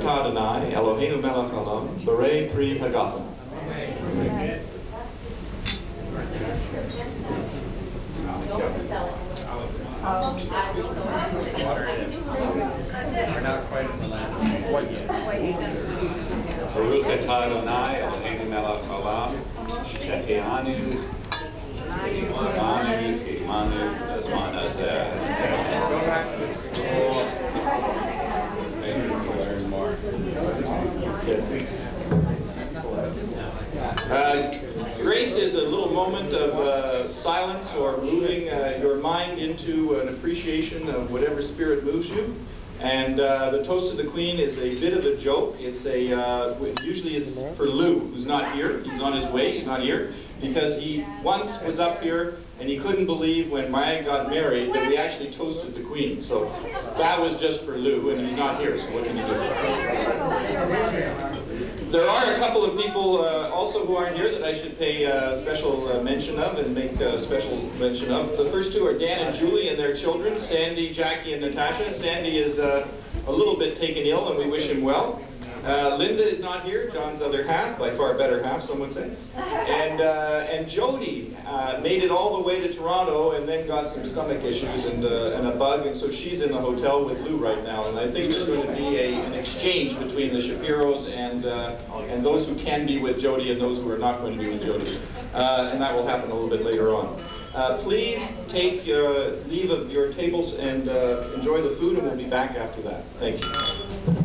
Atah Adonai, Eloheinu melech Berei pri hagafen. We're not quite in the land. Baruch Adonai Eloheinu melech Shekeanu, Imanu, Imanu, Uh, grace is a little moment of uh, silence or moving uh, your mind into an appreciation of whatever spirit moves you. And uh, the toast of the queen is a bit of a joke. It's a uh, usually it's for Lou, who's not here. He's on his way. He's not here because he once was up here and he couldn't believe when Maya got married that we actually toasted the queen. So that was just for Lou, and he's not here. So what can you do? There are a couple of people uh, also who aren't here that I should pay uh, special uh, mention of and make uh, special mention of. The first two are Dan and Julie and their children, Sandy, Jackie, and Natasha. Sandy is uh, a little bit taken ill, and we wish him well. Uh, Linda is not here, John's other half, by far better half, some would say. And and Jody made it all the way to Toronto and then got some stomach issues and, and a bug, and so she's in the hotel with Lou right now. And I think there's going to be a, exchange between the Shapiros and uh, and those who can be with Jody and those who are not going to be with Jody. Uh, and that will happen a little bit later on. Uh, please take uh, leave of your tables and uh, enjoy the food, and we'll be back after that. Thank you.